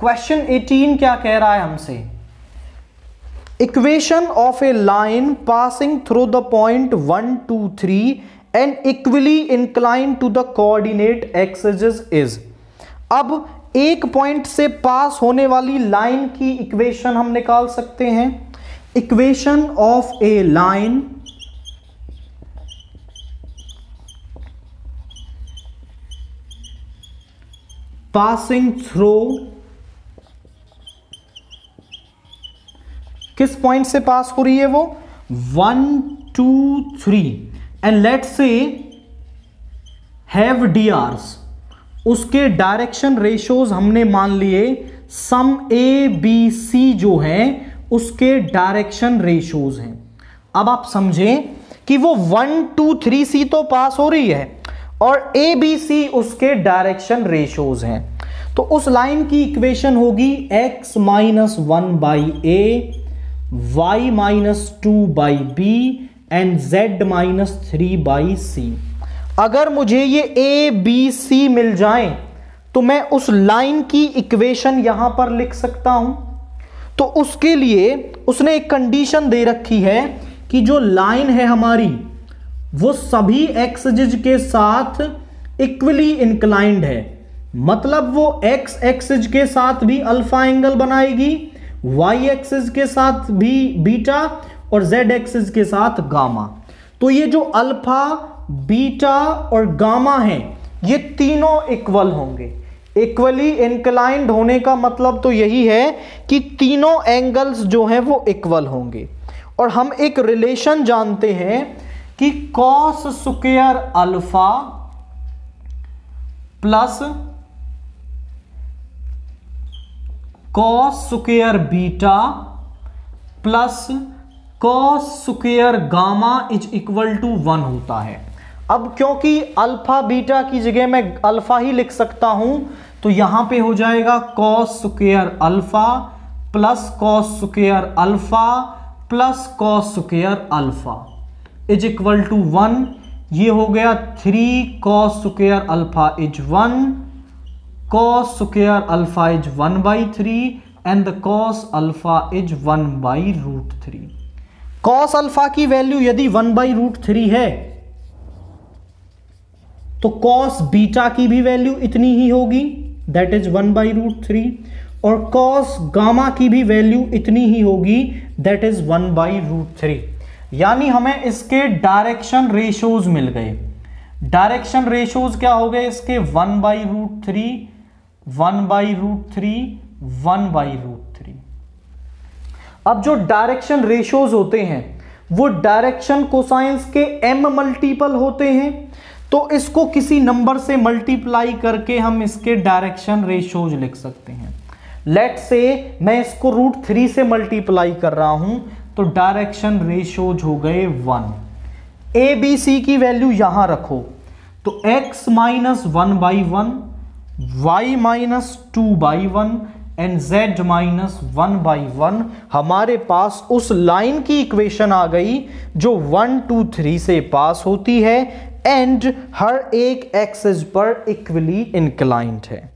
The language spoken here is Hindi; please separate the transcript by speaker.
Speaker 1: क्वेश्चन 18 क्या कह रहा है हमसे? Equation of a line passing through the point one two three and equally inclined to the coordinate axes is अब एक पॉइंट से पास होने वाली लाइन की इक्वेशन हम निकाल सकते हैं। Equation of a line passing through किस पॉइंट से पास हो रही है वो? One two three and let say have D Rs उसके डायरेक्शन रेशोज हमने मान लिए. सम ए बी सी जो है, उसके डायरेक्शन रेशोज हैं. अब आप समझें कि वो वन टू थ्री सी तो पास हो रही है और ए बी सी उसके डायरेक्शन रेशोज हैं. तो उस लाइन की इक्वेशन होगी x minus one by a y minus two by b and z minus three by c अगर मुझे ये ए बी सी मिल जाए तो मैं उस लाइन की इक्वेशन यहाँ पर लिख सकता हूँ। तो उसके लिए उसने एक कंडीशन दे रखी है कि जो लाइन है हमारी, वो सभी एक्सजिज के साथ इक्वली इंक्लाइंड है। मतलब वो एक्स एक्सिज के साथ भी अल्फ़ा एंगल बनाएगी वाई एक्सिज के साथ भी बीटा और जेड एक्सिज के साथ गामा तो ये जो अल्फ़ा बीटा और गामा है, ये तीनों इक्वल होंगे. इक्वली इंक्लाइंड होने का मतलब तो यही है कि तीनों एंगल्स जो हैं वो इक्वल होंगे. और हम एक रिलेशन जानते हैं कि cos square alpha plus cos square beta plus cos square gamma is equal to one होता है। अब क्योंकि अल्फ़ा बीटा की जगह मैं अल्फ़ा ही लिख सकता हूँ तो यहाँ पे हो जाएगा cos square alpha plus cos square alpha plus cos square alpha is equal to one. ये हो गया three cos square alpha is one. Cos square alpha is one by three and the cos alpha is one by root three cos alpha की वैल्यू यदि वन बाई रूट थ्री है तो कॉस बीटा की भी वैल्यू इतनी ही होगी that is one by root three और कॉस गामा की भी वैल्यू इतनी ही होगी that is one by root three यानी हमें इसके डायरेक्शन रेशोज मिल गए। डायरेक्शन रेशोज क्या हो गए? इसके one by root three one by root three, one by root three. अब जो डायरेक्शन रेशोज होते हैं, वो डायरेक्शन कोसाइंस के एम मल्टीपल होते हैं तो इसको किसी नंबर से मल्टीप्लाई करके हम इसके डायरेक्शन रेशोज लिख सकते हैं। लेट से मैं इसको रूट थ्री से मल्टीप्लाई कर रहा हूँ तो डायरेक्शन रेशोज हो गए वन ए बी सी की वैल्यू यहाँ रखो तो x minus one by one y minus two by one and z minus one by one हमारे पास उस लाइन की इक्वेशन आ गई जो वन टू थ्री से पास होती है एंड हर एक एक्सेस पर इक्वली इंक्लाइंट है।